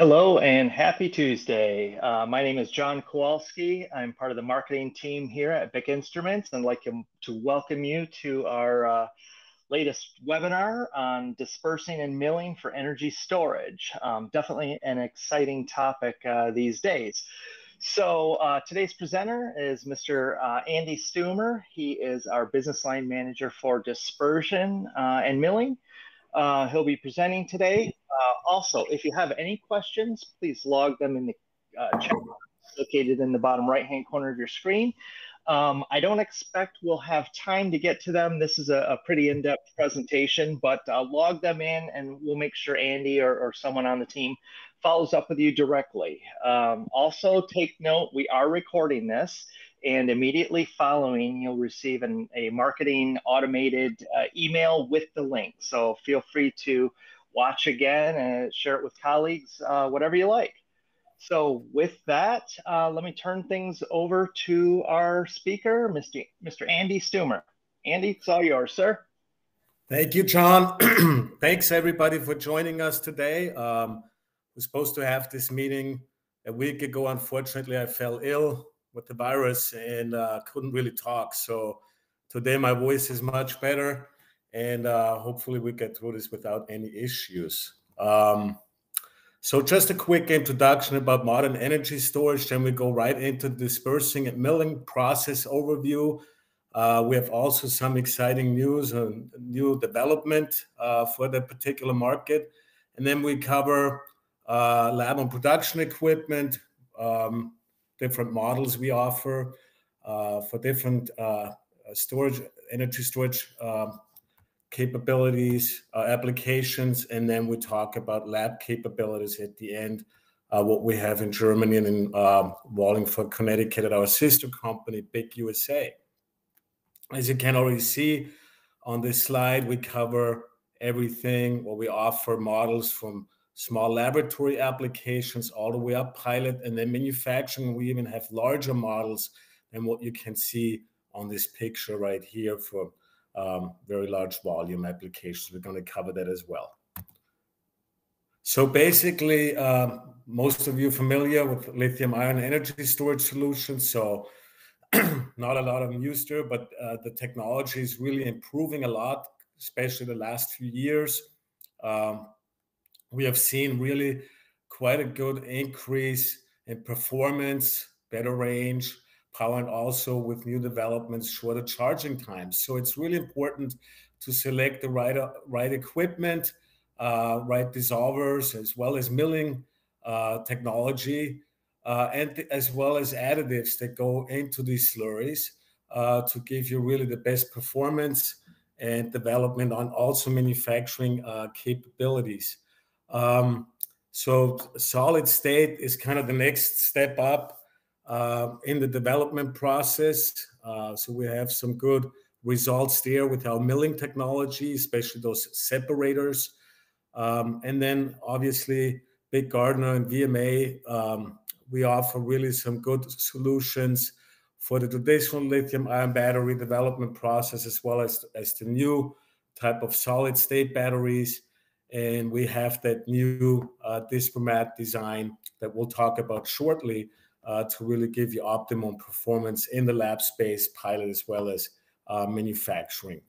Hello and happy Tuesday. Uh, my name is John Kowalski. I'm part of the marketing team here at BYK Instruments and I'd like to welcome you to our uh, latest webinar on dispersing and milling for energy storage. Um, definitely an exciting topic uh, these days. So uh, today's presenter is Mr. Uh, Andy Stummer. He is our business line manager for dispersion uh, and milling. Uh, he'll be presenting today. Uh, also, if you have any questions, please log them in the uh, chat located in the bottom right hand corner of your screen. Um, I don't expect we'll have time to get to them. This is a, a pretty in-depth presentation, but uh, log them in and we'll make sure Andy or, or, someone on the team follows up with you directly. Um, also take note, we are recording this and immediately following, you'll receive an, a marketing automated uh, email with the link. So feel free to watch again and share it with colleagues, uh, whatever you like. So with that, uh, let me turn things over to our speaker, Mr. Mr. Andy Stummer. Andy, it's all yours, sir. Thank you, John. Thanks everybody for joining us today. Um, we're supposed to have this meeting a week ago. Unfortunately, I fell ill with the virus and uh, couldn't really talk. So today my voice is much better, and uh, hopefully we get through this without any issues. Um, so just a quick introduction about modern energy storage. Then we go right into dispersing and milling process overview. Uh, we have also some exciting news and new development uh, for the particular market. And then we cover uh, lab and production equipment, um, different models we offer uh, for different uh, storage, energy storage um, capabilities, uh, applications, and then we talk about lab capabilities at the end. Uh, what we have in Germany and in um, Wallingford, Connecticut, at our sister company, BYK USA. As you can already see on this slide, we cover everything. What we offer models from small laboratory applications all the way up pilot and then manufacturing. We even have larger models than what you can see on this picture right here for um, very large volume applications. We're going to cover that as well. So basically, uh, most of you familiar with lithium ion energy storage solutions. So not a lot of news there, but uh, the technology is really improving a lot, especially the last few years. Um, we have seen really quite a good increase in performance, better range, power, and also with new developments, shorter charging times. So it's really important to select the right, uh, right equipment, uh, right dissolvers, as well as milling uh, technology, uh, and th- as well as additives that go into these slurries uh, to give you really the best performance and development on also manufacturing uh, capabilities. Um, so solid state is kind of the next step up uh, in the development process. Uh, so we have some good results there with our milling technology, especially those separators. Um, and then obviously BYK-Gardner and VMA, um, we offer really some good solutions for the traditional lithium ion battery development process as well as, as the new type of solid state batteries and we have that new uh, design that we'll talk about shortly uh, to really give you optimum performance in the lab space, pilot, as well as uh, manufacturing.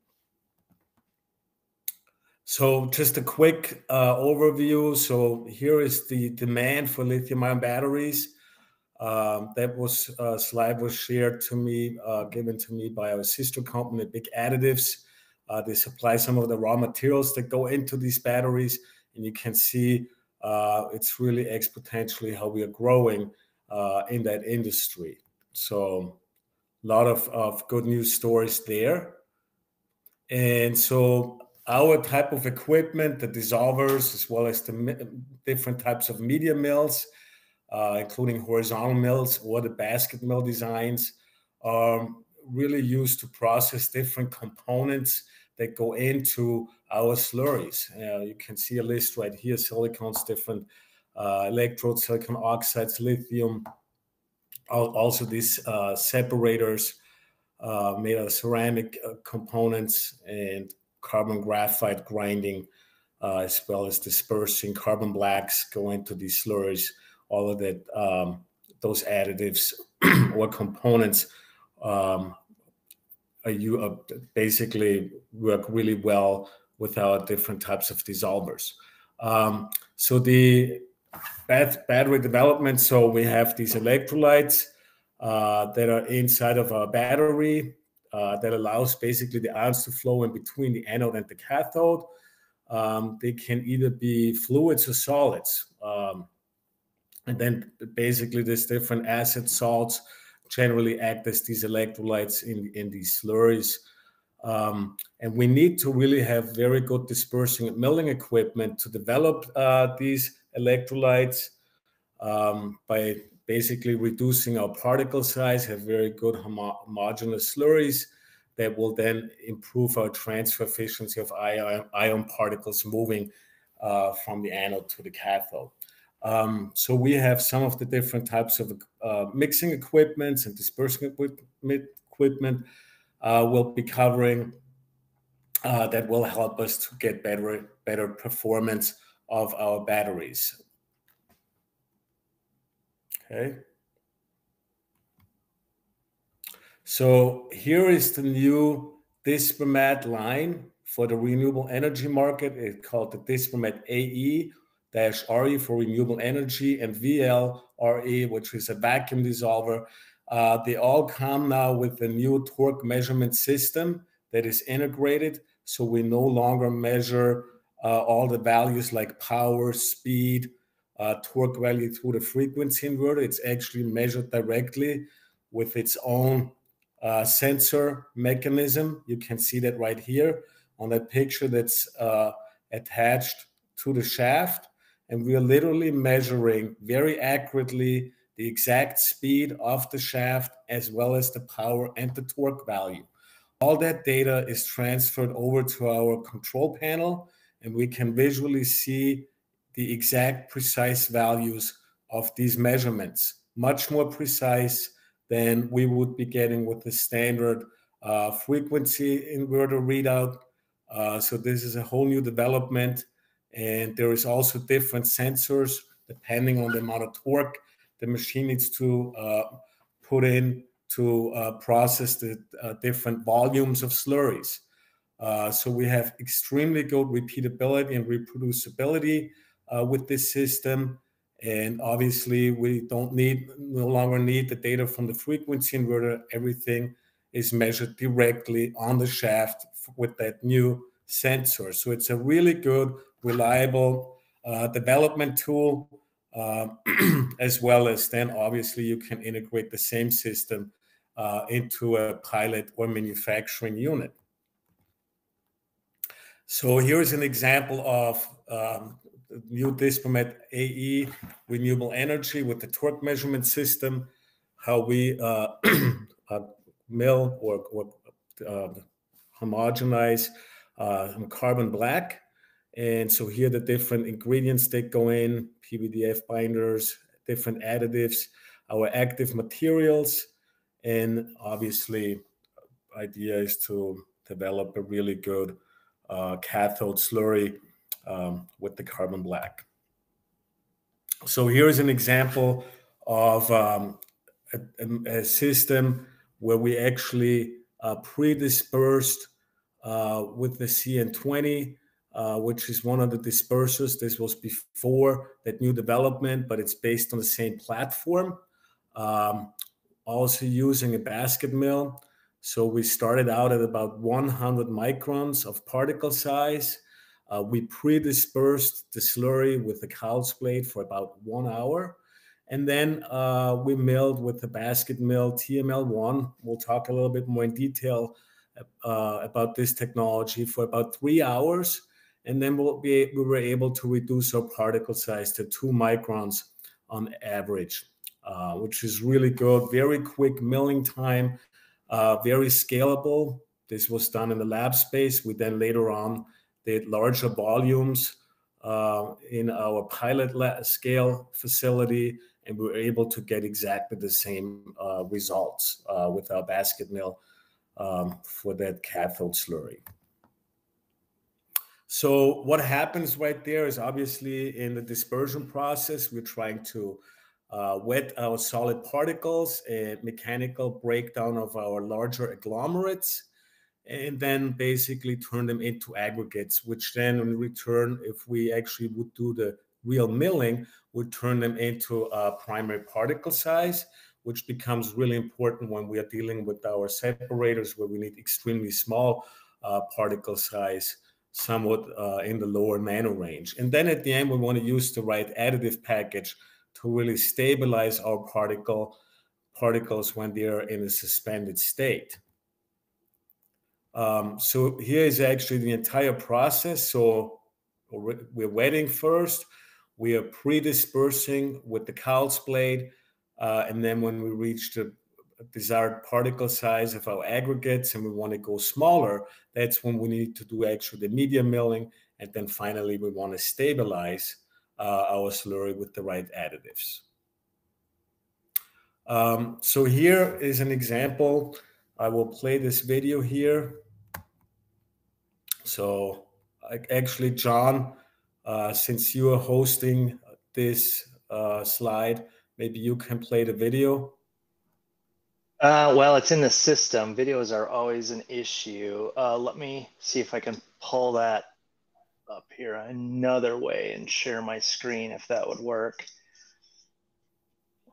So just a quick uh, overview. So here is the demand for lithium-ion batteries. Um, that was uh, slide was shared to me, uh, given to me by our sister company, BYK Additives. Uh, they supply some of the raw materials that go into these batteries, and you can see uh, it's really exponentially how we are growing uh, in that industry. So, a lot of, of good news stories there. And so, our type of equipment, the dissolvers, as well as the different types of media mills, uh, including horizontal mills or the basket mill designs, are really used to process different components that go into our slurries. Uh, you can see a list right here, silicones, different uh, electrodes, silicon oxides, lithium, also these uh, separators uh, made out of ceramic uh, components and carbon graphite grinding as well as dispersing carbon blacks go into these slurries. All of that, um, those additives or components um, you uh, basically work really well with our different types of dissolvers. Um, so the battery development. So we have these electrolytes uh, that are inside of our battery uh, that allows basically the ions to flow in between the anode and the cathode. Um, they can either be fluids or solids. Um, and then basically these different acid salts generally act as these electrolytes in, in these slurries. Um, and we need to really have very good dispersing and milling equipment to develop uh, these electrolytes um, by basically reducing our particle size, have very good homo homogeneous slurries that will then improve our transfer efficiency of ion, ion particles moving uh, from the anode to the cathode. Um, so we have some of the different types of uh, mixing equipments and dispersing equipment uh, we'll be covering uh, that will help us to get better better performance of our batteries. Okay. So here is the new Dispermat line for the renewable energy market. It's called the Dispermat AE RE for renewable energy and VLRE, which is a vacuum dissolver. Uh, they all come now with the new torque measurement system that is integrated. So we no longer measure uh, all the values like power, speed, uh, torque value through the frequency inverter. It's actually measured directly with its own uh, sensor mechanism. You can see that right here on that picture that's uh, attached to the shaft. And we are literally measuring very accurately the exact speed of the shaft as well as the power and the torque value. All that data is transferred over to our control panel and we can visually see the exact precise values of these measurements, much more precise than we would be getting with the standard uh, frequency inverter readout. Uh, so this is a whole new development and there is also different sensors depending on the amount of torque the machine needs to uh, put in to uh, process the uh, different volumes of slurries. Uh, so we have extremely good repeatability and reproducibility uh, with this system. And obviously, we don't need no longer need the data from the frequency inverter. Everything is measured directly on the shaft with that new sensor. So it's a really good reliable uh, development tool, uh, as well as then obviously you can integrate the same system uh, into a pilot or manufacturing unit. So here's an example of um, new Dispermat AE renewable energy with the torque measurement system, how we uh, uh, mill or, or uh, homogenize carbon black and so here the different ingredients that go in, PVDF binders, different additives, our active materials, and obviously idea is to develop a really good uh, cathode slurry um, with the carbon black. So here's an example of um, a, a, system where we actually uh, pre-dispersed uh, with the CN20 uh, which is one of the dispersers. This was before that new development, but it's based on the same platform. Um, also using a basket mill. So we started out at about 100 microns of particle size. Uh, we pre-dispersed the slurry with the Cowles blade for about one hour. And then uh, we milled with the basket mill TML1. We'll talk a little bit more in detail uh, about this technology for about three hours and then we'll be, we were able to reduce our particle size to two microns on average, uh, which is really good. Very quick milling time, uh, very scalable. This was done in the lab space. We then later on did larger volumes uh, in our pilot scale facility, and we were able to get exactly the same uh, results uh, with our basket mill um, for that cathode slurry. So what happens right there is obviously in the dispersion process, we're trying to uh, wet our solid particles, a mechanical breakdown of our larger agglomerates, and then basically turn them into aggregates, which then in return, if we actually would do the real milling, would turn them into a primary particle size, which becomes really important when we are dealing with our separators where we need extremely small uh, particle size, somewhat uh, in the lower nano range. And then at the end, we want to use the right additive package to really stabilize our particle particles when they are in a suspended state. Um, so here is actually the entire process. So we're wetting first, we are pre-dispersing with the Cowles blade, uh, and then when we reach the desired particle size of our aggregates and we want to go smaller, that's when we need to do actually the media milling, and then finally we want to stabilize uh, our slurry with the right additives. Um, so here is an example. I will play this video here. So actually, John, uh, since you are hosting this uh, slide, maybe you can play the video. Uh, well, it's in the system. Videos are always an issue. Uh, let me see if I can pull that up here another way and share my screen if that would work.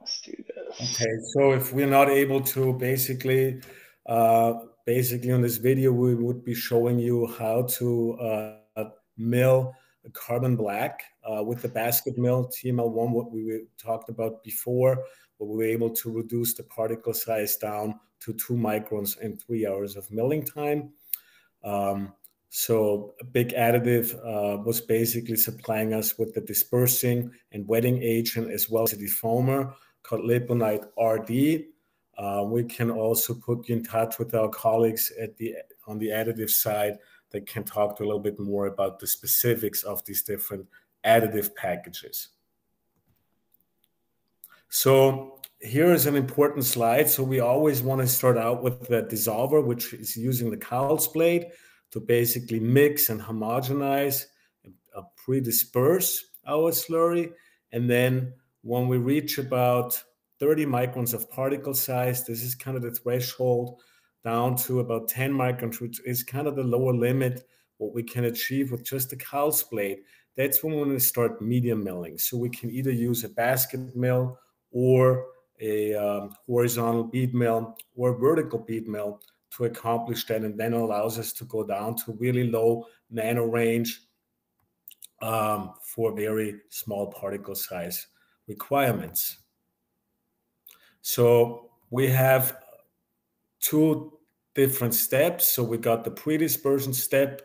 Let's do this. Okay, so if we're not able to basically, uh, basically on this video, we would be showing you how to uh, mill carbon black uh, with the basket mill TML1, what we talked about before, we were able to reduce the particle size down to two microns in three hours of milling time. Um, so a BYK additive uh, was basically supplying us with the dispersing and wetting agent as well as a defoamer called Laponite RD. Uh, we can also put you in touch with our colleagues at the on the additive side that can talk to a little bit more about the specifics of these different additive packages. So here is an important slide. So we always want to start out with the dissolver, which is using the Cowles blade to basically mix and homogenize uh, pre-disperse our slurry. And then when we reach about 30 microns of particle size, this is kind of the threshold down to about 10 microns, which is kind of the lower limit what we can achieve with just the Cowles blade. That's when we want to start medium milling. So we can either use a basket mill or a um, horizontal bead mill or vertical bead mill to accomplish that and then allows us to go down to really low nano range um, for very small particle size requirements. So we have two different steps. So we got the pre-dispersion step,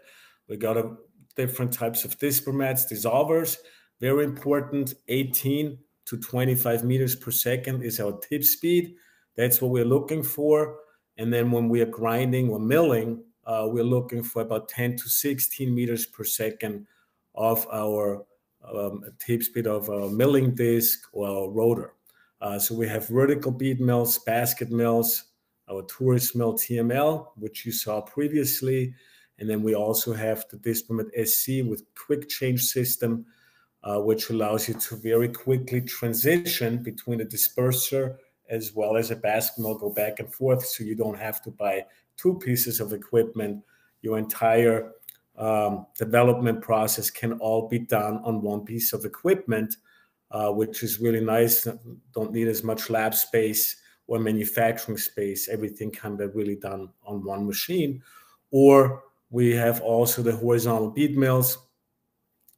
we got a different types of dispermats, dissolvers. Very important, 18 to 25 meters per second is our tip speed. That's what we're looking for. And then when we are grinding or milling, uh, we're looking for about 10 to 16 meters per second of our um, tip speed of a milling disc or our rotor. Uh, so we have vertical bead mills, basket mills, our Torusmill TML, which you saw previously. And then we also have the Dispermat SC with quick change system, uh, which allows you to very quickly transition between the disperser as well as a basket mill go back and forth. So you don't have to buy two pieces of equipment. Your entire um, development process can all be done on one piece of equipment, uh, which is really nice. Don't need as much lab space or manufacturing space. Everything can be really done on one machine. Or we have also the horizontal bead mills,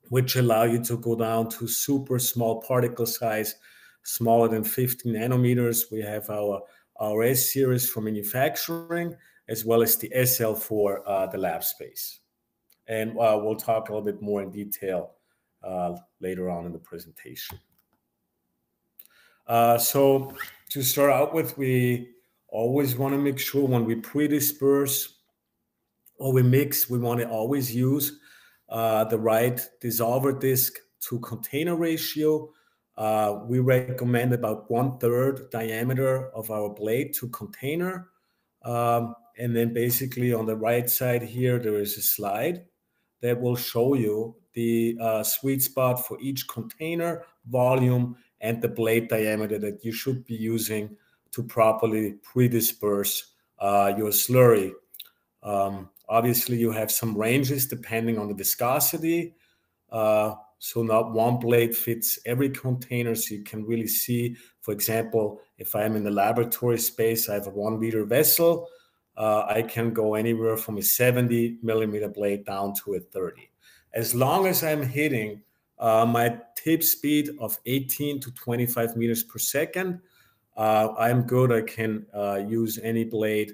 which allow you to go down to super small particle size smaller than 50 nanometers. We have our, RS series for manufacturing, as well as the SL for uh, the lab space. And uh, we'll talk a little bit more in detail uh, later on in the presentation. Uh, so to start out with, we always want to make sure when we pre-disperse or we mix, we want to always use uh, the right dissolver disc to container ratio uh, we recommend about one third diameter of our blade to container. Um, and then basically on the right side here, there is a slide that will show you the uh, sweet spot for each container, volume, and the blade diameter that you should be using to properly pre-disperse uh, your slurry. Um, obviously, you have some ranges depending on the viscosity. Uh, so not one blade fits every container. So you can really see, for example, if I'm in the laboratory space, I have a one liter vessel. Uh, I can go anywhere from a 70 millimeter blade down to a 30. As long as I'm hitting uh, my tip speed of 18 to 25 meters per second, uh, I'm good. I can uh, use any blade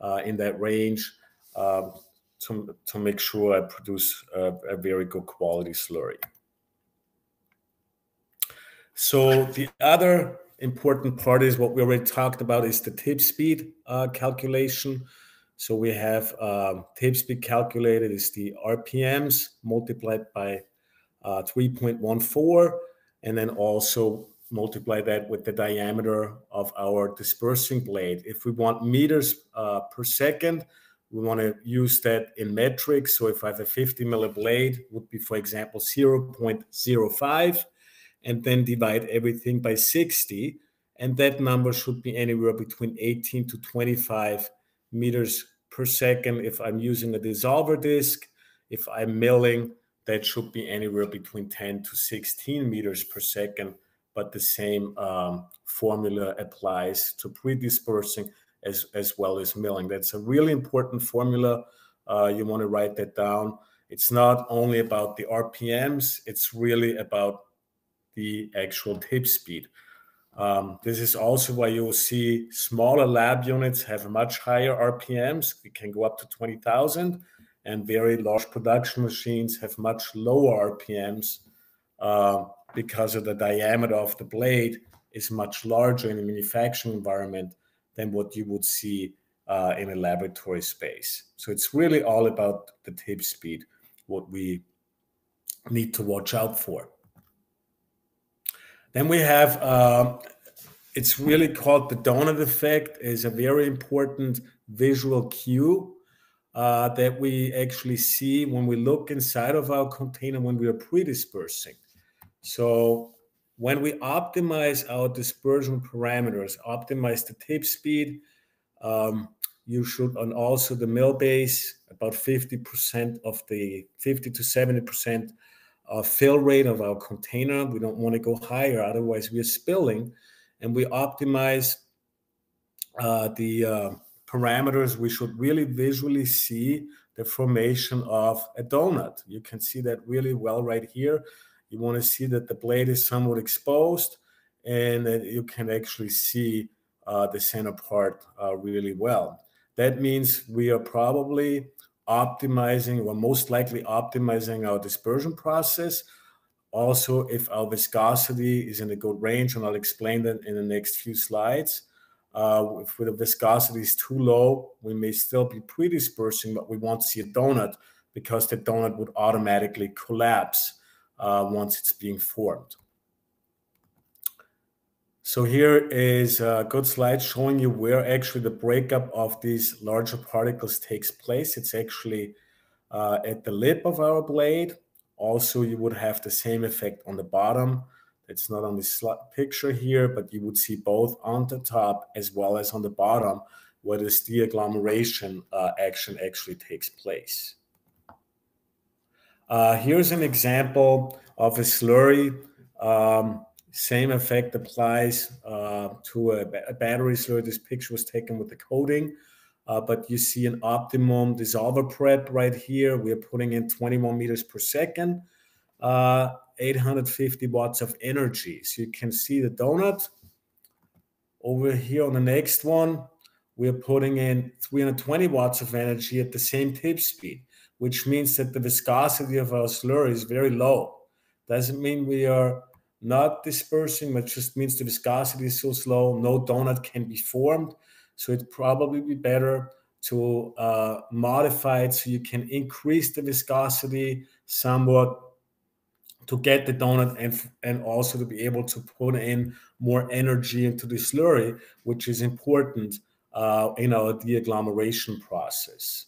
uh, in that range to, to make sure I produce a, a very good quality slurry. So the other important part is what we already talked about is the tip speed uh, calculation. So we have uh, tip speed calculated is the RPMs multiplied by uh, 3.14, and then also multiply that with the diameter of our dispersing blade. If we want meters uh, per second, we want to use that in metrics. So if I have a 50 milli blade, would be, for example, 0.05 and then divide everything by 60. And that number should be anywhere between 18 to 25 meters per second. If I'm using a dissolver disc, if I'm milling, that should be anywhere between 10 to 16 meters per second. But the same um, formula applies to pre-dispersing as, as well as milling. That's a really important formula. Uh, you want to write that down. It's not only about the RPMs, it's really about the actual tip speed. Um, this is also why you'll see smaller lab units have much higher RPMs. We can go up to 20,000, and very large production machines have much lower RPMs uh, because of the diameter of the blade is much larger in a manufacturing environment than what you would see uh, in a laboratory space. So it's really all about the tip speed, what we need to watch out for. Then we have, uh, it's really called the donut effect, is a very important visual cue uh, that we actually see when we look inside of our container when we are pre-dispersing. So when we optimize our dispersion parameters, optimize the tip speed, um, you should, and also the mill base, about 50% of the 50 to 70% uh, fill rate of our container. We don't want to go higher, otherwise we're spilling. And we optimize uh, the uh, parameters. We should really visually see the formation of a donut. You can see that really well right here. You want to see that the blade is somewhat exposed and that you can actually see uh, the center part uh, really well. That means we are probably optimizing or most likely optimizing our dispersion process. Also, if our viscosity is in a good range, and I'll explain that in the next few slides. Uh, if the viscosity is too low, we may still be pre-dispersing, but we won't see a donut because the donut would automatically collapse uh, once it's being formed. So here is a good slide showing you where actually the breakup of these larger particles takes place. It's actually uh, at the lip of our blade. Also, you would have the same effect on the bottom. It's not on this picture here, but you would see both on the top as well as on the bottom where this deagglomeration uh, action actually takes place. Uh, here's an example of a slurry. Um, same effect applies uh, to a, a, battery slurry. This picture was taken with the coating, uh, but you see an optimum dissolver prep right here. We are putting in 21 meters per second, uh, 850 watts of energy. So you can see the donut. Over here on the next one, we're putting in 320 watts of energy at the same tip speed, which means that the viscosity of our slurry is very low. Doesn't mean we are not dispersing, but just means the viscosity is so slow, no donut can be formed. So it'd probably be better to uh, modify it so you can increase the viscosity somewhat to get the donut and, and also to be able to put in more energy into the slurry, which is important uh, in our deagglomeration process.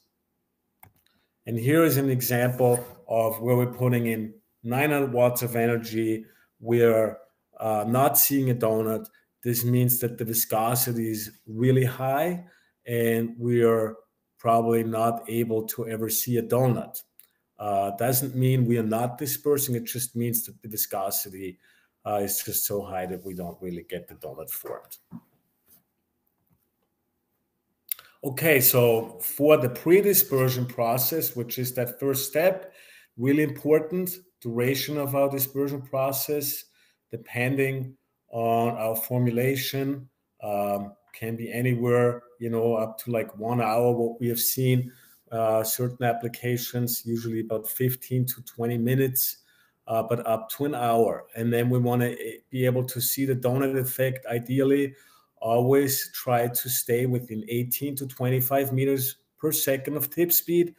And here is an example of where we're putting in 900 watts of energy. We're uh, not seeing a donut. This means that the viscosity is really high and we are probably not able to ever see a donut. Uh, doesn't mean we are not dispersing. It just means that the viscosity uh, is just so high that we don't really get the donut formed. Okay, so for the pre-dispersion process, which is that first step, really important, duration of our dispersion process, depending on our formulation, um, can be anywhere, you know, up to like one hour. What we have seen, uh, certain applications, usually about 15 to 20 minutes, uh, but up to an hour. And then we want to eh, be able to see the donut effect. Ideally, always try to stay within 18 to 25 meters per second of tip speed.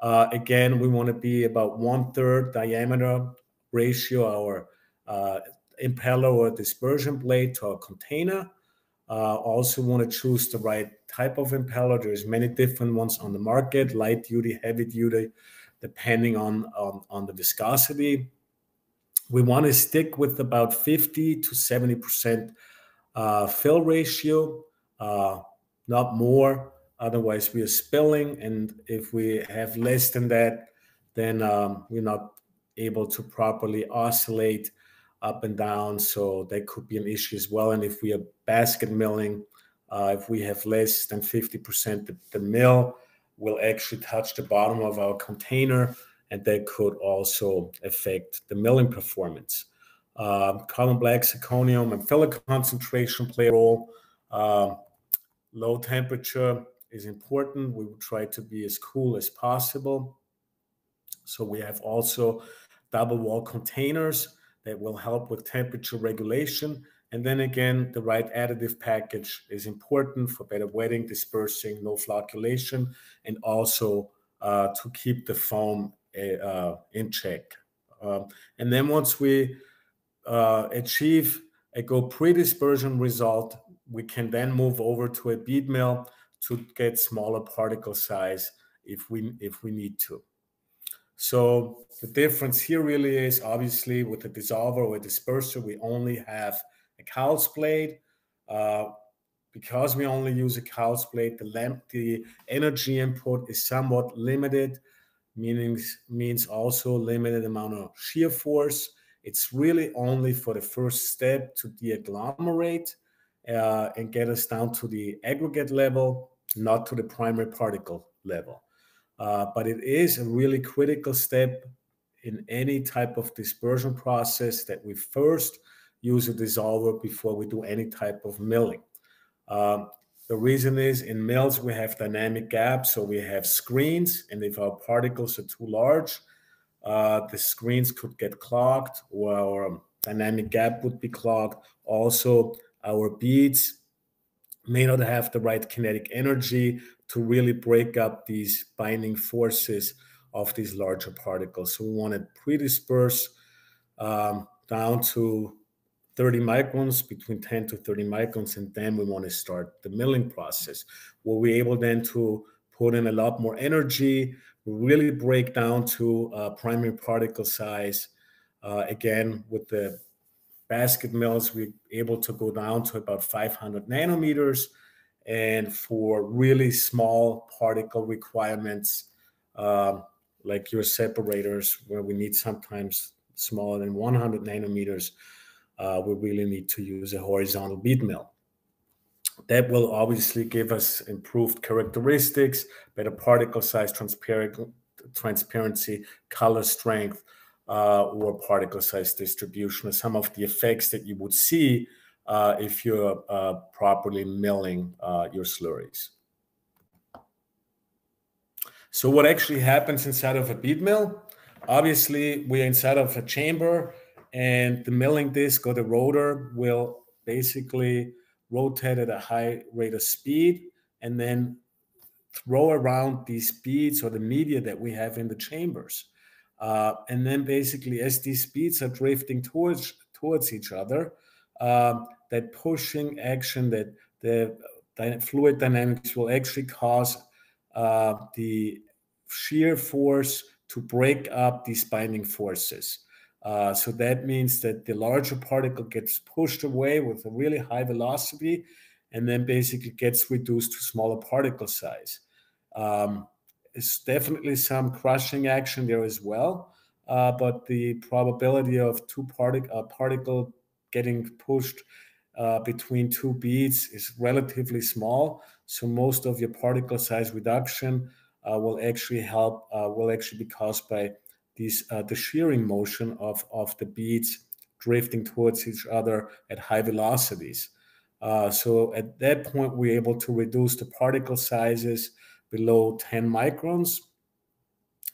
Uh, again, we want to be about one third diameter ratio our uh, impeller or dispersion blade to our container. Uh, also want to choose the right type of impeller. There's many different ones on the market, light duty, heavy duty, depending on, on, on the viscosity. We want to stick with about 50 to 70% uh, fill ratio, uh, not more. Otherwise, we are spilling. And if we have less than that, then um, we're not able to properly oscillate up and down. So that could be an issue as well. And if we are basket milling, uh, if we have less than 50%, the, the mill will actually touch the bottom of our container, and that could also affect the milling performance. Um, carbon black, zirconium, and filler concentration play a role. Uh, low temperature is important. We will try to be as cool as possible. So we have also double wall containers that will help with temperature regulation. And then again, the right additive package is important for better wetting, dispersing, no flocculation, and also uh, to keep the foam uh, in check. Um, and then once we uh, achieve a go pre-dispersion result, we can then move over to a bead mill to get smaller particle size if we if we need to. So the difference here really is obviously with a dissolver or a disperser, we only have a Cowles blade. Uh, because we only use a Cowles blade, the lamp, the energy input is somewhat limited, meaning means also limited amount of shear force. It's really only for the first step to deagglomerate uh, and get us down to the aggregate level, not to the primary particle level. Uh, but it is a really critical step in any type of dispersion process that we first use a dissolver before we do any type of milling. Um, the reason is in mills we have dynamic gaps, so we have screens, and if our particles are too large, uh, the screens could get clogged or our dynamic gap would be clogged. Also, our beads may not have the right kinetic energy to really break up these binding forces of these larger particles. So we want to pre-disperse um, down to 30 microns, between 10 to 30 microns, and then we want to start the milling process. Where we're able then to put in a lot more energy, really break down to uh, primary particle size. Uh, again, with the basket mills, we're able to go down to about 500 nanometers and for really small particle requirements, um, like your separators, where we need sometimes smaller than 100 nanometers, uh, we really need to use a horizontal bead mill. That will obviously give us improved characteristics, better particle size, transparency, color strength, uh, or particle size distribution, some of the effects that you would see uh, if you're uh, properly milling uh, your slurries. So what actually happens inside of a bead mill? Obviously, we're inside of a chamber and the milling disc or the rotor will basically rotate at a high rate of speed and then throw around these beads or the media that we have in the chambers. Uh, and then basically as these beads are drifting towards towards each other, um, that pushing action, that the fluid dynamics will actually cause uh, the shear force to break up these binding forces. Uh, so that means that the larger particle gets pushed away with a really high velocity and then basically gets reduced to smaller particle size. Um, it's definitely some crushing action there as well, uh, but the probability of two partic- uh, particle getting pushed uh, between two beads is relatively small. So most of your particle size reduction will actually help, will actually be caused by these uh, the shearing motion of, of the beads drifting towards each other at high velocities. Uh, so at that point, we're able to reduce the particle sizes below 10 microns.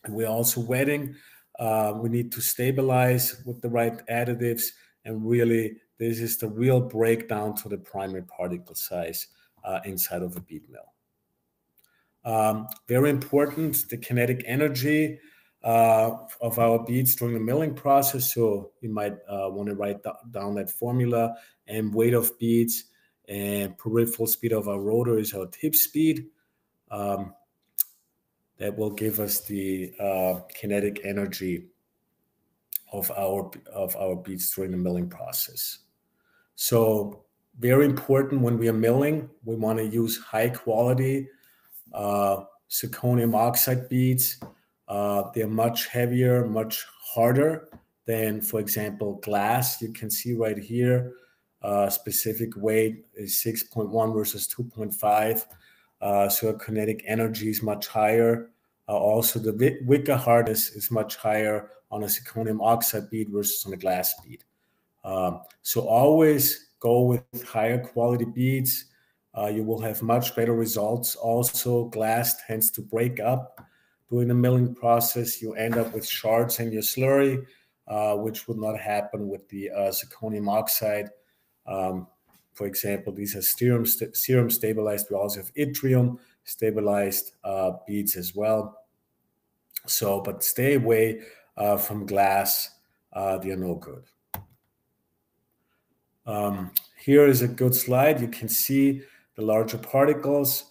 We're also wetting. Uh, we need to stabilize with the right additives. And really, this is the real breakdown to the primary particle size uh, inside of a bead mill. Um, very important, the kinetic energy uh, of our beads during the milling process. So you might uh, want to write down that formula and weight of beads and peripheral speed of our rotor is our tip speed. Um, that will give us the uh, kinetic energy of our of our beads during the milling process. So very important when we are milling, we want to use high quality uh, zirconium oxide beads uh, they're much heavier, much harder than, for example, glass. You can see right here, uh, specific weight is 6.1 versus 2.5. Uh, so kinetic energy is much higher. Uh, also, the Vickers hardness is much higher on a zirconium oxide bead versus on a glass bead. Um, so always go with higher quality beads. Uh, you will have much better results. Also, glass tends to break up during the milling process, you end up with shards in your slurry, uh, which would not happen with the uh, zirconium oxide. Um, for example, these are cerium, st- cerium stabilized. We also have yttrium stabilized uh, beads as well. So, but stay away uh, from glass. Uh, they are no good. Um, here is a good slide. You can see the larger particles.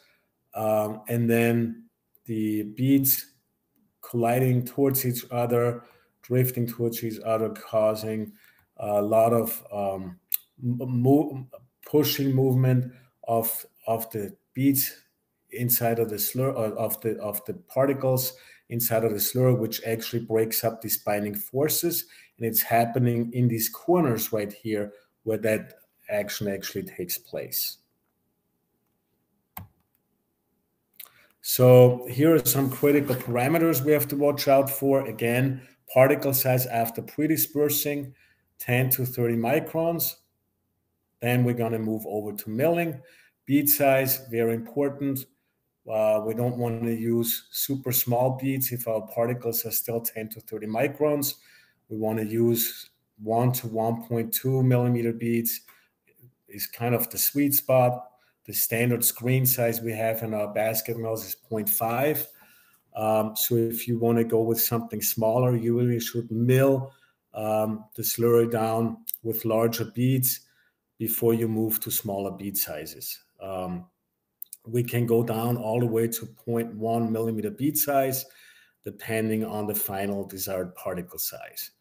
Um, and then the beads colliding towards each other, drifting towards each other, causing a lot of um, mo- pushing movement of of the beads inside of the slur of the of the particles inside of the slur, which actually breaks up these binding forces, and it's happening in these corners right here where that action actually takes place. So here are some critical parameters we have to watch out for. Again, particle size after pre-dispersing, 10 to 30 microns. Then we're going to move over to milling. Bead size, very important. Uh, we don't want to use super small beads if our particles are still 10 to 30 microns. We want to use 1 to 1.2 millimeter beads is kind of the sweet spot. The standard screen size we have in our basket mills is 0.5. Um, so if you want to go with something smaller, you really should mill um, the slurry down with larger beads before you move to smaller bead sizes. Um, we can go down all the way to 0.1 millimeter bead size, depending on the final desired particle size.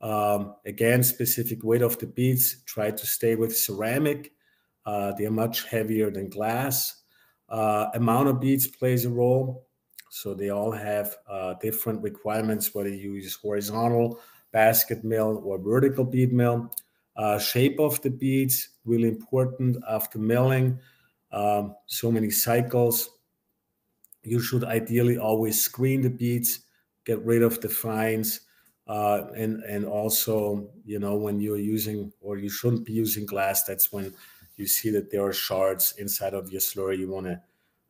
Um, again, specific weight of the beads, try to stay with ceramic uh, they are much heavier than glass. Uh, amount of beads plays a role. So they all have uh, different requirements, whether you use horizontal basket mill or vertical bead mill. Uh, shape of the beads, really important after milling. Um, so many cycles. You should ideally always screen the beads, get rid of the fines. Uh, and and also you know when you're using or you shouldn't be using glass that's when you see that there are shards inside of your slurry, you want to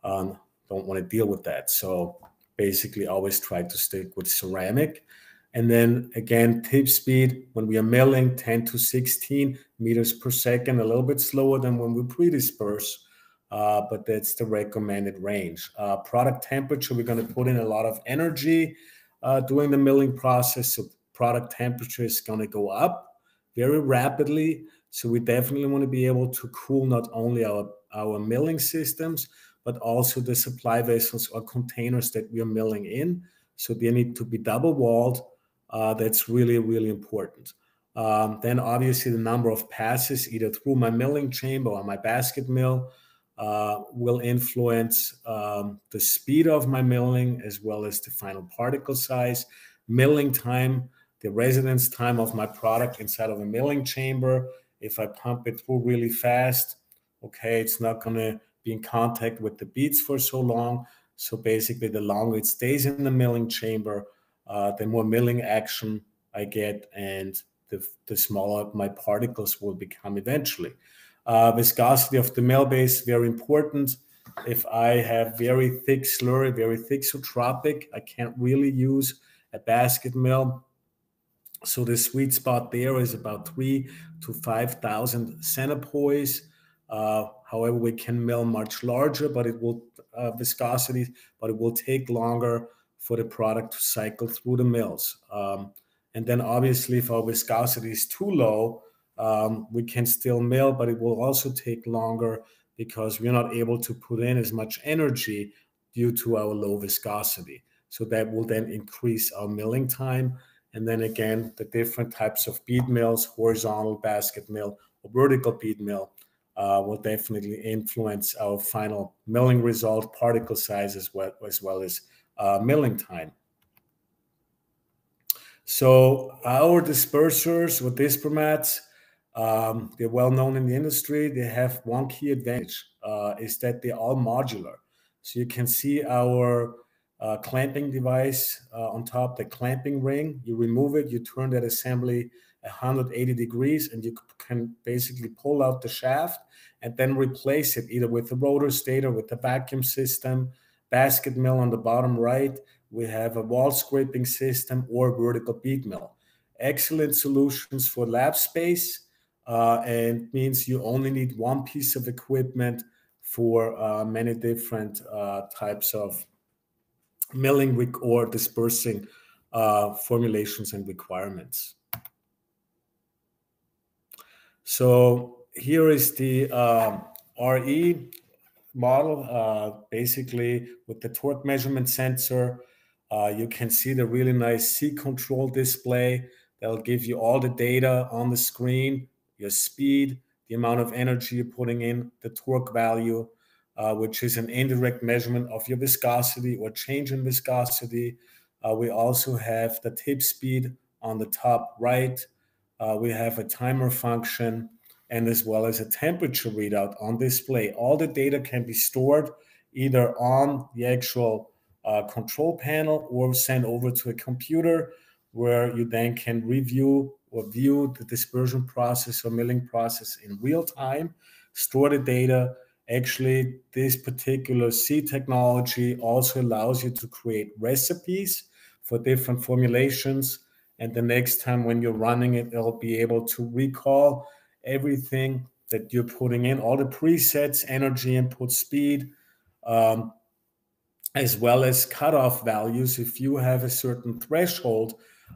um, don't want to deal with that. So basically, always try to stick with ceramic. And then again, tip speed when we are milling 10 to 16 meters per second, a little bit slower than when we pre-disperse, uh, but that's the recommended range. Uh, product temperature, we're going to put in a lot of energy uh, during the milling process. So product temperature is going to go up very rapidly. So we definitely want to be able to cool not only our, our milling systems, but also the supply vessels or containers that we are milling in. So they need to be double walled. Uh, that's really, really important. Um, then obviously the number of passes either through my milling chamber or my basket mill uh, will influence um, the speed of my milling as well as the final particle size, milling time, the residence time of my product inside of a milling chamber. If I pump it through really fast, okay, it's not going to be in contact with the beads for so long. So basically, the longer it stays in the milling chamber, uh, the more milling action I get, and the, the smaller my particles will become eventually. Uh, viscosity of the mill base, very important. If I have very thick slurry, very thick thixotropic, I can't really use a basket mill. So the sweet spot there is about three to 5,000 centipoise. Uh, however, we can mill much larger, but it will uh, viscosity, but it will take longer for the product to cycle through the mills. Um, and then obviously, if our viscosity is too low, um, we can still mill, but it will also take longer because we're not able to put in as much energy due to our low viscosity. So that will then increase our milling time. And then again, the different types of bead mills, horizontal basket mill or vertical bead mill, uh, will definitely influence our final milling result, particle size, as well as, well as uh, milling time. So our dispersers with Dispermats, um, they're well known in the industry. They have one key advantage uh, is that they're all modular. So you can see our uh, clamping device uh, on top, the clamping ring. You remove it, you turn that assembly 180 degrees, and you can basically pull out the shaft and then replace it either with the rotor stator, with the vacuum system, basket mill on the bottom right. We have a wall scraping system or vertical bead mill. Excellent solutions for lab space uh, and means you only need one piece of equipment for uh, many different uh, types of milling or dispersing uh, formulations and requirements. So here is the um, RE model, uh, basically with the torque measurement sensor. Uh, you can see the really nice C control display that'll give you all the data on the screen your speed, the amount of energy you're putting in, the torque value, uh, which is an indirect measurement of your viscosity or change in viscosity. Uh, we also have the tip speed on the top right. Uh, we have a timer function and as well as a temperature readout on display. All the data can be stored either on the actual uh, control panel or sent over to a computer where you then can review or view the dispersion process or milling process in real time, store the data. Actually, this particular C technology also allows you to create recipes for different formulations. And the next time when you're running it, it'll be able to recall everything that you're putting in, all the presets, energy input, speed, um, as well as cutoff values. If you have a certain threshold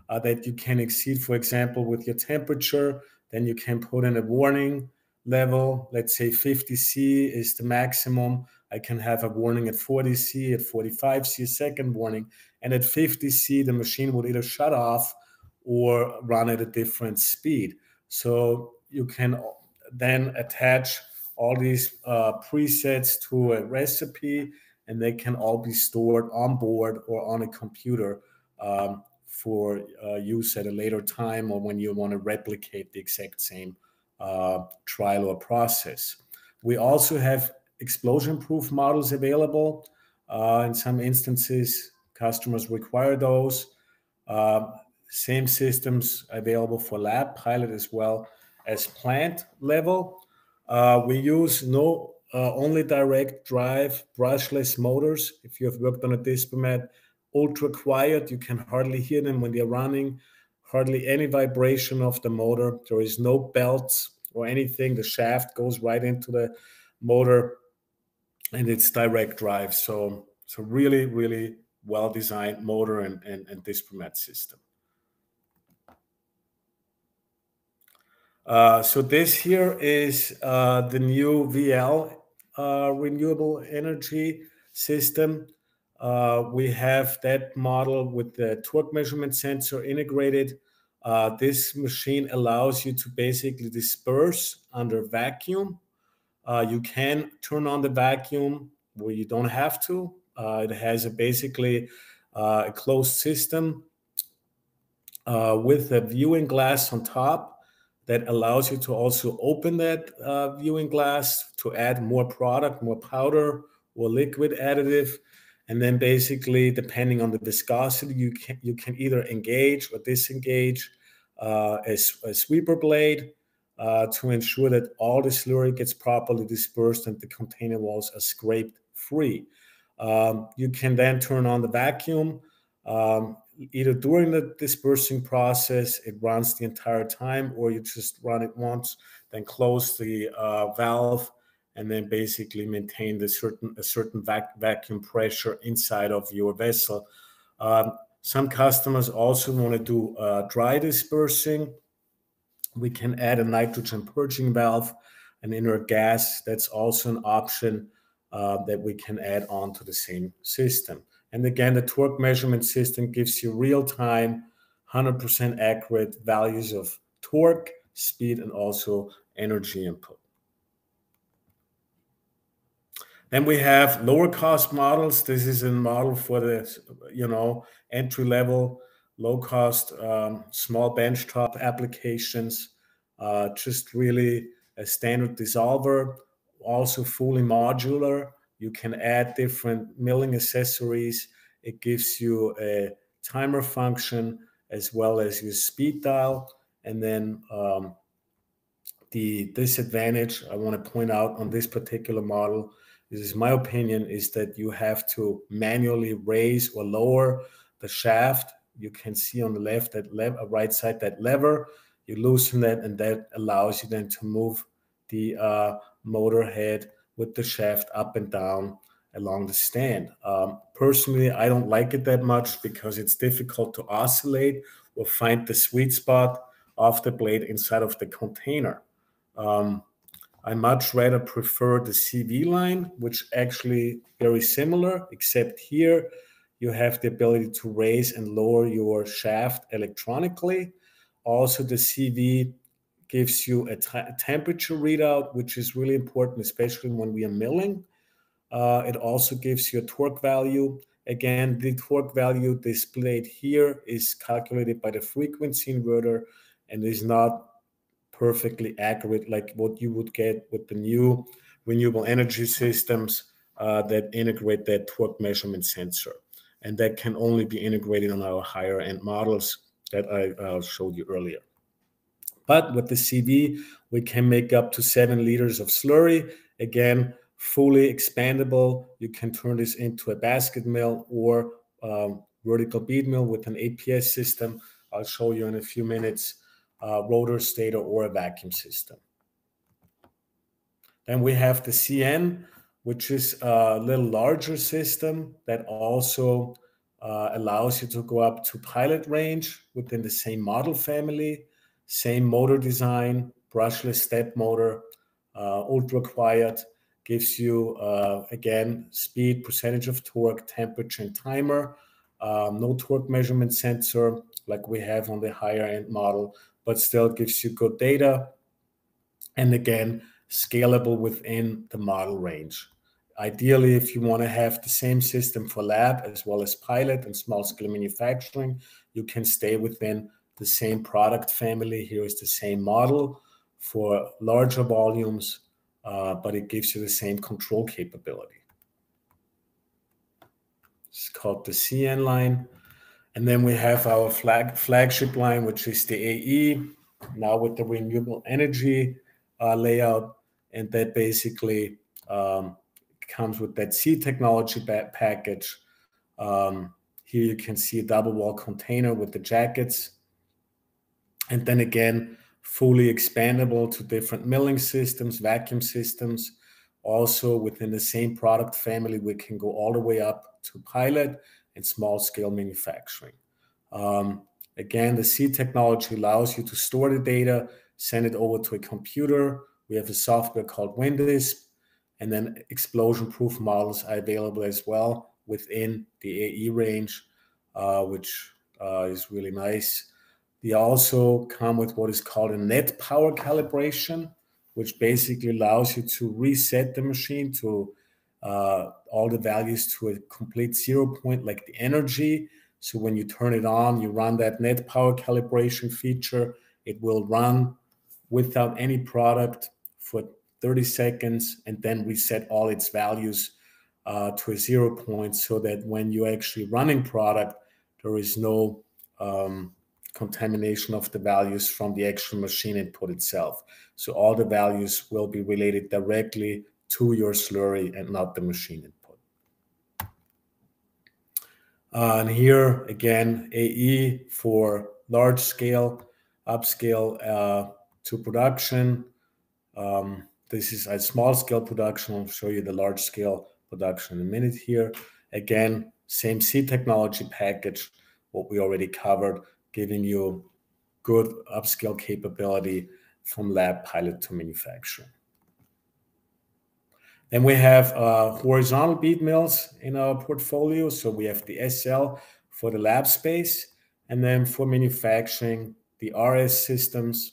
uh, that you can exceed, for example, with your temperature. Then you can put in a warning level. Let's say 50 C is the maximum. I can have a warning at 40 C, at 45 C, a second warning. And at 50 C, the machine would either shut off or run at a different speed. So you can then attach all these uh, presets to a recipe and they can all be stored on board or on a computer um, for uh, use at a later time or when you want to replicate the exact same trial or process. We also have explosion proof models available. Uh, in some instances, customers require those. Uh, same systems available for lab pilot as well as plant level. Uh, we use no uh, only direct drive brushless motors. If you have worked on a Dispermat, ultra quiet. You can hardly hear them when they're running, hardly any vibration of the motor. There is no belts or anything. The shaft goes right into the motor and it's direct drive. So it's a really, really well designed motor and, and, and Dispermat system. Uh, so this here is uh, the new VL uh, renewable energy system. Uh, we have that model with the torque measurement sensor integrated. Uh, this machine allows you to basically disperse under vacuum. Uh, you can turn on the vacuum where you don't have to. Uh, it has a basically uh, a closed system with a viewing glass on top that allows you to also open that uh, viewing glass to add more product, more powder or liquid additive. And then basically, depending on the viscosity, you can, you can either engage or disengage uh, a, a, sweeper blade uh, to ensure that all the slurry gets properly dispersed and the container walls are scraped free. Um, you can then turn on the vacuum um, either during the dispersing process, it runs the entire time, or you just run it once, then close the uh, valve, and then basically maintain the certain a certain vac- vacuum pressure inside of your vessel. Um, some customers also want to do uh, dry dispersing. We can add a nitrogen purging valve, an inert gas. That's also an option uh, that we can add on to the same system. And again, the torque measurement system gives you real-time, 100% accurate values of torque, speed, and also energy input. Then we have lower cost models. This is a model for the, you know, entry level, low cost, um, small benchtop applications. Uh, just really a standard dissolver, also fully modular. You can add different milling accessories. It gives you a timer function as well as your speed dial. And then um, the disadvantage I want to point out on this particular model is my opinion is that you have to manually raise or lower the shaft. You can see on the left that lever, uh, right side that lever. You loosen that, and that allows you then to move the uh, motor head with the shaft up and down along the stand. Um, personally, I don't like it that much because it's difficult to oscillate or find the sweet spot of the blade inside of the container. Um, I much rather prefer the CV line, which actually very similar, except here you have the ability to raise and lower your shaft electronically. Also, the CV gives you a temperature readout, which is really important, especially when we are milling. Uh, it also gives you a torque value. Again, the torque value displayed here is calculated by the frequency inverter and is not perfectly accurate like what you would get with the new renewable energy systems uh, that integrate that torque measurement sensor. And that can only be integrated on our higher end models that I uh, showed you earlier. But with the CV, we can make up to seven liters of slurry. Again, fully expandable. You can turn this into a basket mill or um, vertical bead mill with an APS system. I'll show you in a few minutes, uh, rotor stator or a vacuum system. Then we have the CN, which is a little larger system that also uh, allows you to go up to pilot range within the same model family, same motor design, brushless step motor, uh, ultra quiet, gives you uh, again speed, percentage of torque, temperature, and timer. Um, no torque measurement sensor like we have on the higher end model, but still gives you good data. And again, scalable within the model range. Ideally, if you want to have the same system for lab as well as pilot and small scale manufacturing, you can stay within the same product family. Here is the same model for larger volumes uh, but it gives you the same control capability. It's called the CN line. And then we have our flag, flagship line, which is the AE, now with the renewable energy uh, layout. And that basically um, comes with that C technology package. Um, here you can see a double wall container with the jackets. And then again, fully expandable to different milling systems, vacuum systems. Also, within the same product family, we can go all the way up to pilot and small scale manufacturing. Um, again, the C technology allows you to store the data, send it over to a computer. We have a software called WinDisp And then explosion proof models are available as well within the AE range, uh, which uh, is really nice. They also come with what is called a net power calibration, which basically allows you to reset the machine to uh, all the values to a complete zero point, like the energy. So when you turn it on, you run that net power calibration feature. It will run without any product for 30 seconds and then reset all its values uh, to a zero point so that when you're actually running product, there is no um, contamination of the values from the actual machine input itself. So all the values will be related directly to your slurry and not the machine input. Uh, and here again, AE for large scale, upscale uh, to production. Um, this is a small scale production. I'll show you the large scale production in a minute here. Again, same C technology package, what we already covered, giving you good upscale capability from lab pilot to manufacturing. Then we have uh, horizontal bead mills in our portfolio. So we have the SL for the lab space, and then for manufacturing, the RS systems.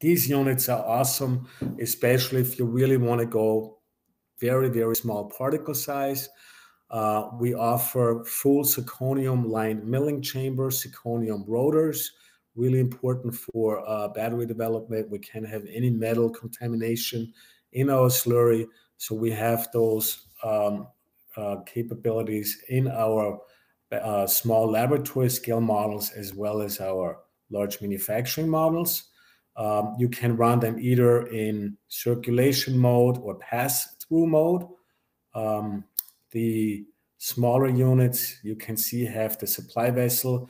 These units are awesome, especially if you really want to go very, very small particle size. Uh, we offer full zirconium lined milling chambers, zirconium rotors, really important for uh, battery development. We can't have any metal contamination in our slurry. So we have those um, uh, capabilities in our uh, small laboratory scale models as well as our large manufacturing models. Um, you can run them either in circulation mode or pass through mode. Um, the smaller units you can see have the supply vessel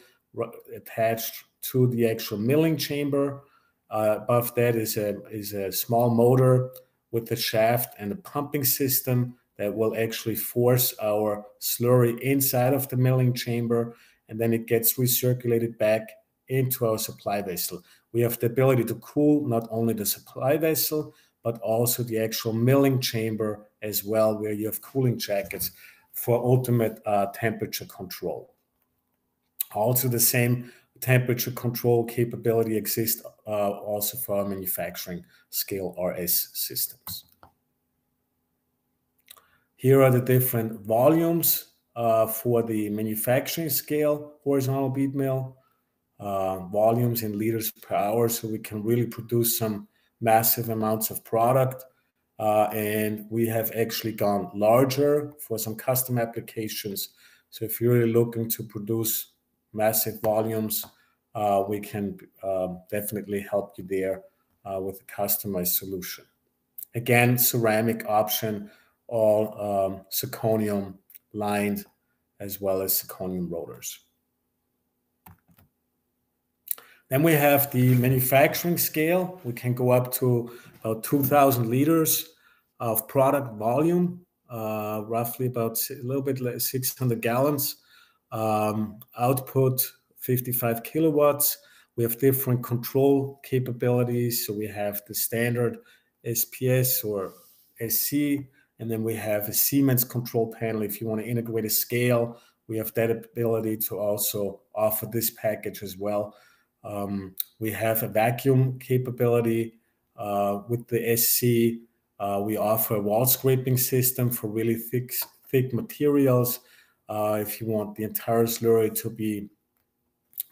attached to the actual milling chamber. Uh, above that is a is a small motor with the shaft and the pumping system that will actually force our slurry inside of the milling chamber, and then it gets recirculated back into our supply vessel. We have the ability to cool not only the supply vessel but also the actual milling chamber as well, where you have cooling jackets for ultimate uh, temperature control. Also, the same temperature control capability exists uh, also for our manufacturing scale RS systems. Here are the different volumes uh, for the manufacturing scale horizontal bead mill, uh, volumes in liters per hour, so we can really produce some massive amounts of product. Uh, and we have actually gone larger for some custom applications. So if you're really looking to produce massive volumes, uh, we can um, definitely help you there uh, with a customized solution. Again, ceramic option, all um, zirconium lined, as well as zirconium rotors. Then we have the manufacturing scale. We can go up to about 2,000 liters of product volume, uh, roughly about a little bit like 600 gallons. Um, output 55 kilowatts. We have different control capabilities. So we have the standard SPS or SC, and then we have a Siemens control panel. If you want to integrate a scale, we have that ability to also offer this package as well. Um, we have a vacuum capability uh, with the SC. Uh, we offer a wall scraping system for really thick, thick materials. Uh, if you want the entire slurry to be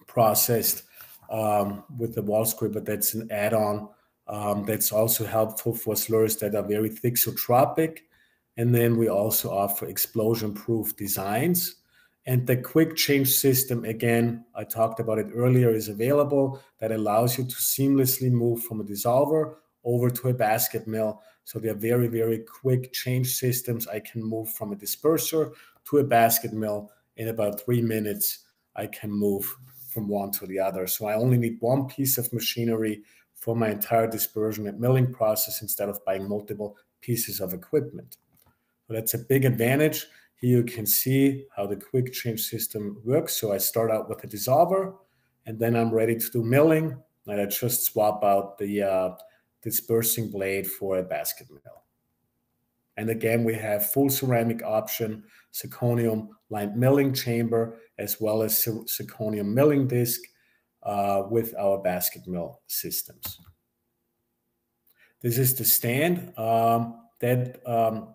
processed um, with the wall scraper, that's an add-on. Um, that's also helpful for slurries that are very thixotropic. And then we also offer explosion-proof designs and the quick change system, again, I talked about it earlier, is available that allows you to seamlessly move from a dissolver over to a basket mill. So they're very, very quick change systems. I can move from a disperser to a basket mill in about three minutes. I can move from one to the other. So I only need one piece of machinery for my entire dispersion and milling process instead of buying multiple pieces of equipment. That's a big advantage. Here you can see how the quick change system works. So I start out with a dissolver and then I'm ready to do milling. And I just swap out the uh, dispersing blade for a basket mill. And again, we have full ceramic option, zirconium lined milling chamber, as well as zirconium milling disc uh, with our basket mill systems. This is the stand um, that um,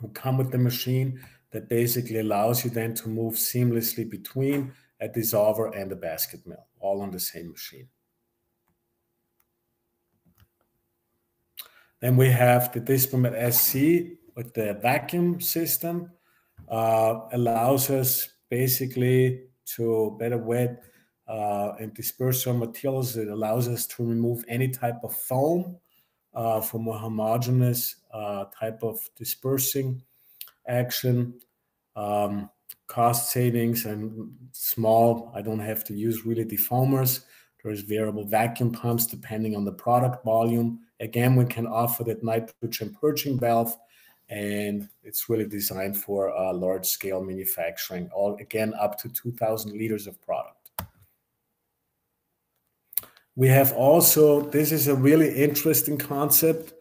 will come with the machine that basically allows you then to move seamlessly between a dissolver and a basket mill, all on the same machine. Then we have the Dispermat SC with the vacuum system, uh, allows us basically to better wet uh, and disperse our materials. It allows us to remove any type of foam uh, from a homogeneous uh, type of dispersing action. Um, cost savings and small. I don't have to use really defoamers. There's variable vacuum pumps depending on the product volume. Again, we can offer that nitrogen purging valve, and it's really designed for uh, large scale manufacturing, all again up to 2,000 liters of product. We have also, this is a really interesting concept.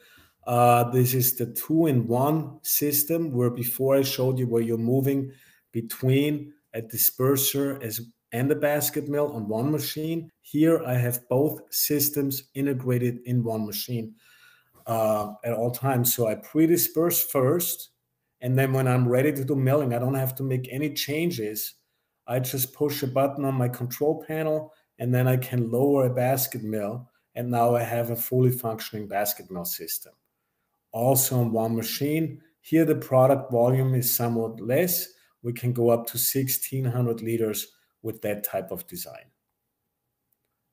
Uh, this is the two in one system where before I showed you where you're moving between a disperser as and a basket mill on one machine. Here I have both systems integrated in one machine uh, at all times. So I pre-disperse first, and then when I'm ready to do milling, I don't have to make any changes. I just push a button on my control panel, and then I can lower a basket mill, and now I have a fully functioning basket mill system. Also on one machine. Here the product volume is somewhat less, we can go up to 1600 liters with that type of design.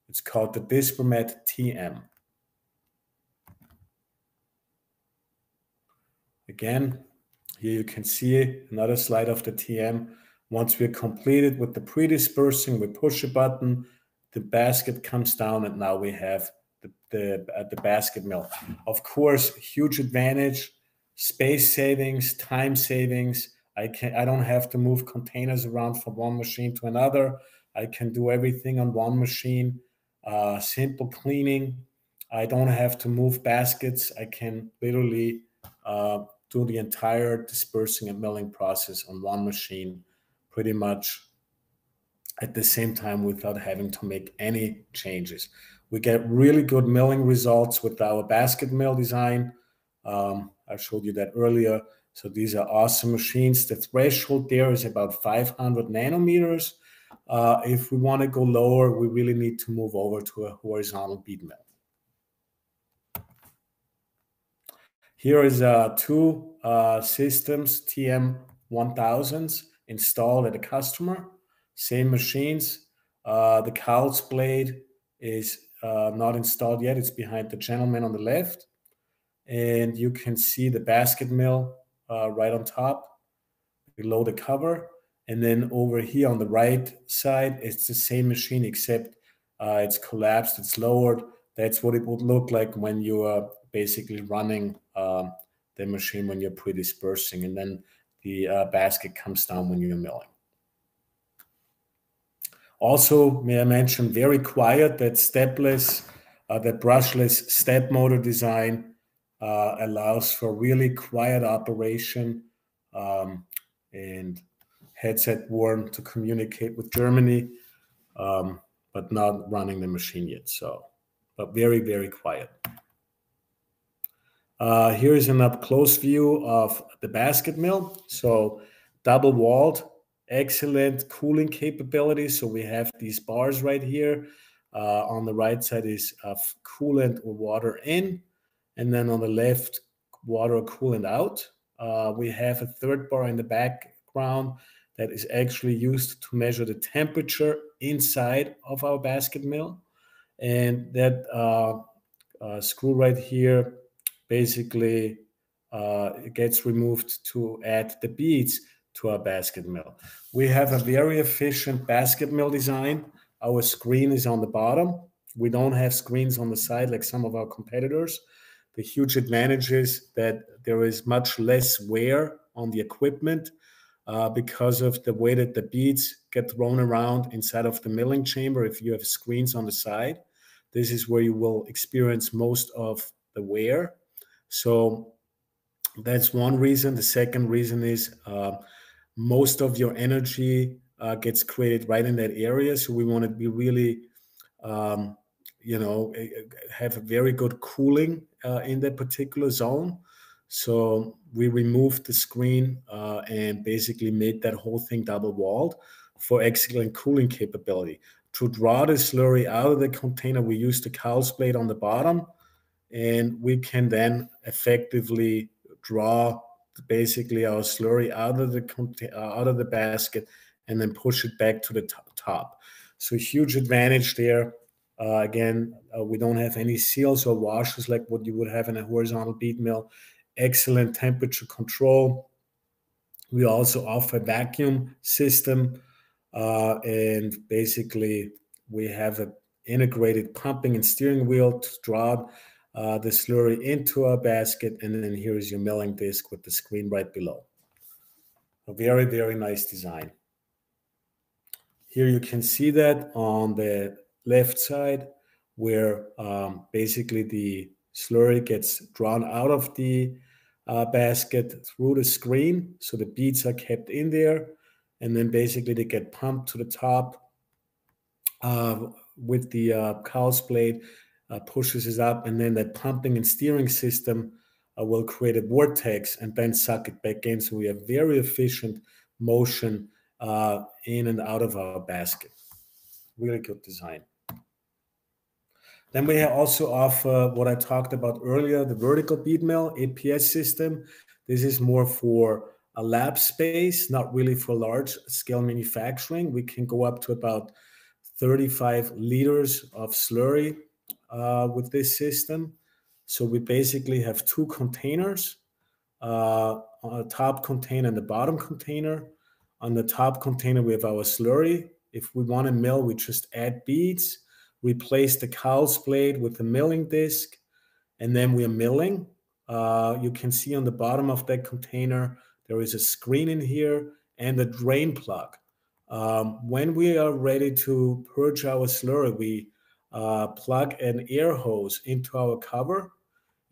It's called the Dispermat TM. Again, here you can see another slide of the TM. Once we're completed with the pre-dispersing, we push a button, the basket comes down, and now we have the, the, uh, the basket mill. Of course, huge advantage, space savings, time savings, I can I don't have to move containers around from one machine to another. I can do everything on one machine. Uh, simple cleaning. I don't have to move baskets. I can literally uh, do the entire dispersing and milling process on one machine, pretty much at the same time without having to make any changes. We get really good milling results with our basket mill design. Um, I showed you that earlier. So these are awesome machines. The threshold there is about 500 nanometers. Uh, if we want to go lower, we really need to move over to a horizontal bead mill. Here is uh, two uh, systems, TM1000s installed at a customer. Same machines. Uh, the Cowles blade is uh, not installed yet. It's behind the gentleman on the left. And you can see the basket mill uh, right on top below the cover. And then over here on the right side, it's the same machine except uh, it's collapsed, it's lowered. That's what it would look like when you are basically running um, the machine when you're pre-dispersing. And then the uh, basket comes down when you're milling. Also, may I mention, very quiet, that stepless, uh, that brushless step motor design uh, allows for really quiet operation um, and headset worn to communicate with Germany, um, but not running the machine yet. So, but very, very quiet. Uh, here is an up close view of the basket mill. So, double walled, excellent cooling capability. So, we have these bars right here. Uh, on the right side is coolant or water in and then on the left, water coolant out. Uh, we have a third bar in the background that is actually used to measure the temperature inside of our basket mill. And that uh, uh, screw right here basically uh, gets removed to add the beads to our basket mill. We have a very efficient basket mill design. Our screen is on the bottom. We don't have screens on the side like some of our competitors. The huge advantage is that there is much less wear on the equipment uh, because of the way that the beads get thrown around inside of the milling chamber. If you have screens on the side, this is where you will experience most of the wear. So That's one reason. The second reason is uh, most of your energy uh, gets created right in that area. So we want to be really, um, you know, have a very good cooling uh, in that particular zone. So we removed the screen uh, and basically made that whole thing double walled for excellent cooling capability. To draw the slurry out of the container, we use the Cowles blade on the bottom, and we can then effectively draw basically our slurry out of the uh, out of the basket and then push it back to the top. So huge advantage there. Uh, again, uh, we don't have any seals or washers like what you would have in a horizontal bead mill. Excellent temperature control. We also offer a vacuum system, uh, and basically we have an integrated pumping and steering wheel to draw uh, the slurry into our basket, and then here is your milling disc with the screen right below. A very, very nice design. Here you can see that on the left side where um, basically the slurry gets drawn out of the uh, basket through the screen. So the beads are kept in there and then basically they get pumped to the top uh, with the uh, Cowles blade uh, pushes it up and then that pumping and steering system uh, will create a vortex and then suck it back in. So we have very efficient motion uh, in and out of our basket. Really good design. Then we also offer what I talked about earlier, the vertical bead mill APS system. This is more for a lab space, not really for large scale manufacturing. We can go up to about 35 liters of slurry uh, with this system. So we basically have two containers, uh, a top container and the bottom container. On the top container, we have our slurry. If we want to mill, we just add beads, replace the Cowles blade with the milling disc, and then we are milling. Uh, you can see on the bottom of that container, there is a screen in here and a drain plug. Um, when we are ready to purge our slurry, we uh, plug an air hose into our cover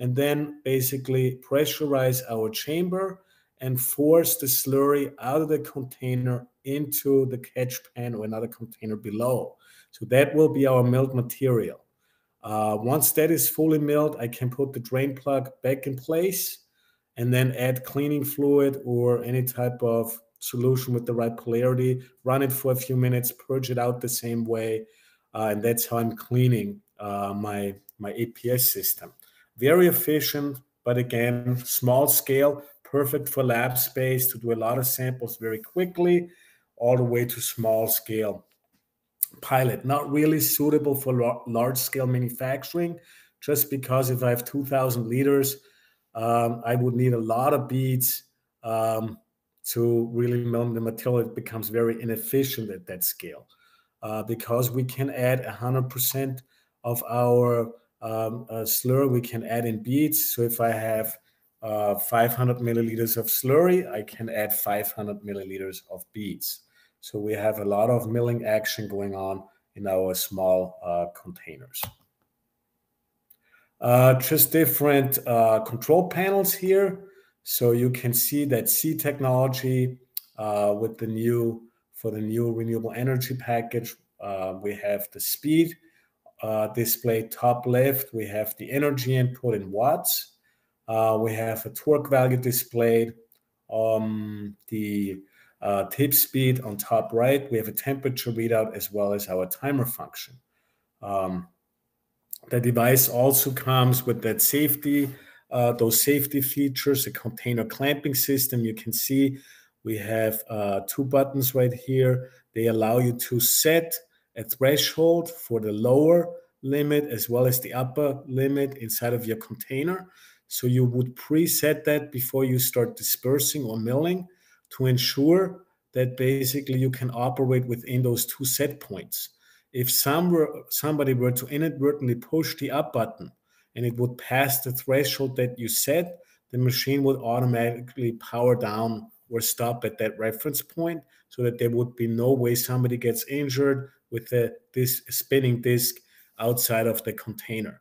and then basically pressurize our chamber and force the slurry out of the container into the catch pan or another container below. So that will be our milled material. Uh, once that is fully milled, I can put the drain plug back in place and then add cleaning fluid or any type of solution with the right polarity, run it for a few minutes, purge it out the same way. Uh, and that's how I'm cleaning uh, my, my APS system. Very efficient, but again, small scale, perfect for lab space to do a lot of samples very quickly, all the way to small scale pilot. Not really suitable for large scale manufacturing, just because if I have 2,000 liters, um, I would need a lot of beads um, to really melt the material. It becomes very inefficient at that scale uh, because we can add 100% of our um, uh, slur, we can add in beads. So if I have uh, 500 milliliters of slurry, I can add 500 milliliters of beads. So we have a lot of milling action going on in our small uh, containers. Uh, just different uh, control panels here. So you can see that C technology uh, with the new, for the new renewable energy package, uh, we have the speed display top left. We have the energy input in watts. Uh, we have a torque value displayed. Um, the uh, tip speed on top right. We have a temperature readout as well as our timer function. Um, the device also comes with that safety, uh, those safety features, a container clamping system. You can see we have uh, two buttons right here. They allow you to set a threshold for the lower limit as well as the upper limit inside of your container. So you would preset that before you start dispersing or milling to ensure that basically you can operate within those two set points. If some were, somebody were to inadvertently push the up button and it would pass the threshold that you set, the machine would automatically power down or stop at that reference point so that there would be no way somebody gets injured with the, this spinning disc outside of the container.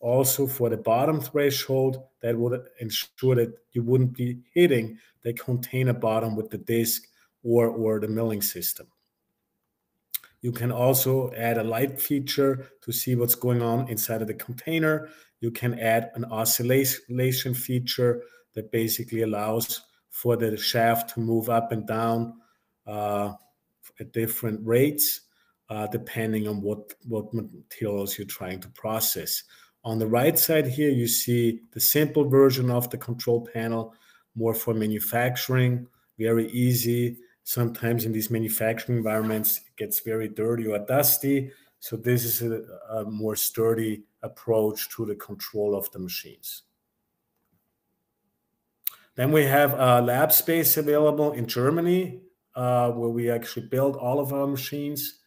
also for the bottom threshold that would ensure that you wouldn't be hitting the a bottom with the disk or, or the milling system. You can also add a light feature to see what's going on inside of the container. You can add an oscillation feature that basically allows for the shaft to move up and down uh, at different rates, uh, depending on what, what materials you're trying to process. On the right side here, you see the simple version of the control panel, more for manufacturing, very easy. Sometimes in these manufacturing environments it gets very dirty or dusty. So this is a, a, more sturdy approach to the control of the machines. Then we have a lab space available in germany uh, where we actually build all of our machines.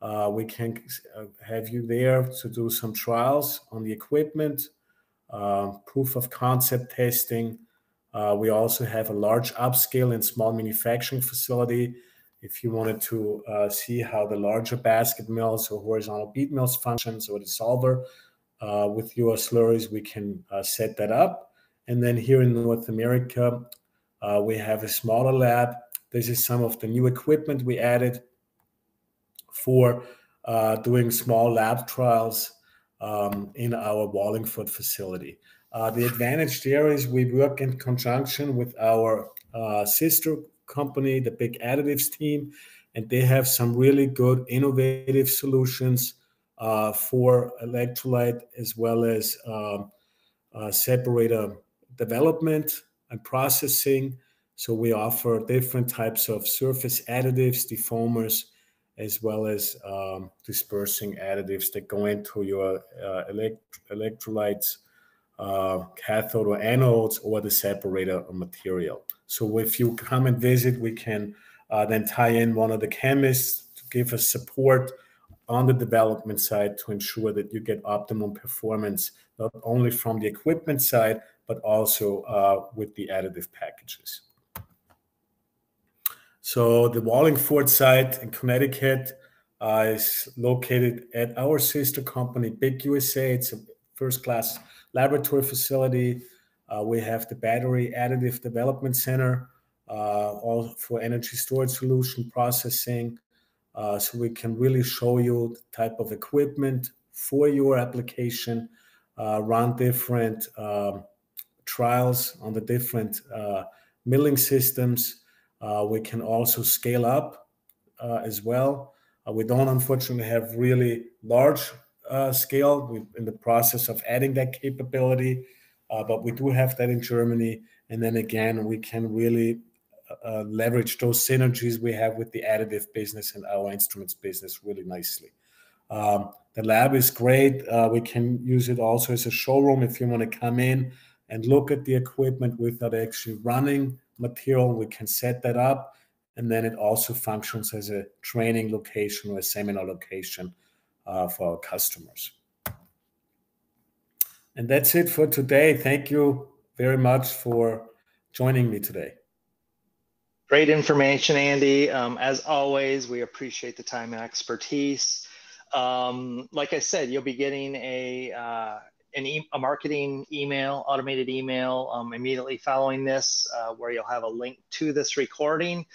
Uh, we can uh, have you there to do some trials on the equipment uh, proof of concept testing we also have a large upscale and small manufacturing facility. If you wanted to uh, see how the larger basket mills or horizontal bead mills functions or the solver uh, with your slurries, we can uh, set that up. And then here in North America, uh, we have a smaller lab. This is some of the new equipment we added for uh, doing small lab trials um, in our Wallingford facility. Uh, the advantage there is we work in conjunction with our uh, sister company, the BYK Additives team, and they have some really good innovative solutions uh, for electrolyte as well as um, uh, separator development and processing. So we offer different types of surface additives, defoamers, as well as um, dispersing additives that go into your uh, elect- electrolytes uh, cathode or anodes or the separator material. So if you come and visit, we can uh, then tie in one of the chemists to give us support on the development side to ensure that you get optimum performance, not only from the equipment side, but also uh, with the additive packages. So the Wallingford site in Connecticut uh, is located at our sister company, BYK USA. It's a first class laboratory facility. Uh, we have the Battery Additive Development Center, uh, all for energy storage solution processing. Uh, so we can really show you the type of equipment for your application, uh, run different um, trials on the different uh, milling systems. Uh, we can also scale up as well. we don't unfortunately have really large uh, scale. We're in the process of adding that capability, uh, but we do have that in Germany. And then again, we can really uh, uh, leverage those synergies we have with the additive business and our instruments business really nicely. Um, the lab is great. Uh, we can use it also as a showroom if you want to come in and look at the equipment without actually running material. We can set that up. And then it also functions as a training location or a seminar location for our customers. And that's it for today. Thank you very much for joining me today. Great information, Andy. Um, as always, we appreciate the time and expertise. Um, like I said, you'll be getting a uh, an e- a marketing email, automated email um, immediately following this, uh, where you'll have a link to this recording.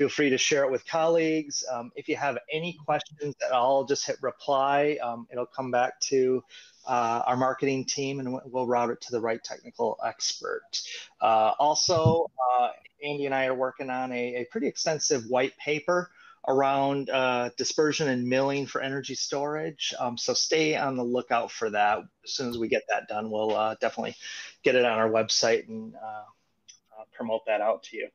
Feel free to share it with colleagues. Um, if you have any questions at all, just hit reply. Um, it'll come back to uh, our marketing team and we'll route it to the right technical expert. Uh, also, uh, Andy and I are working on a, a pretty extensive white paper around uh, dispersion and milling for energy storage. Um, so stay on the lookout for that. As soon as we get that done, we'll uh, definitely get it on our website and uh, promote that out to you.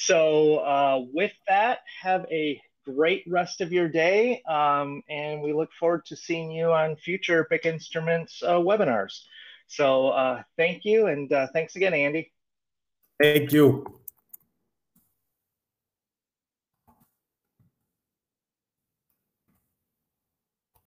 So, uh, with that, have a great rest of your day. Um, and we look forward to seeing you on future BYK Instruments uh, webinars. So, uh, thank you. And uh, thanks again, Andy. Thank you.